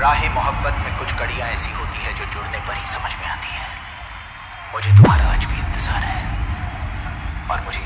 राह मोहब्बत में कुछ कड़ियाँ ऐसी होती है जो जुड़ने पर ही समझ में आती है। मुझे तुम्हारा आज भी इंतज़ार है। और मुझे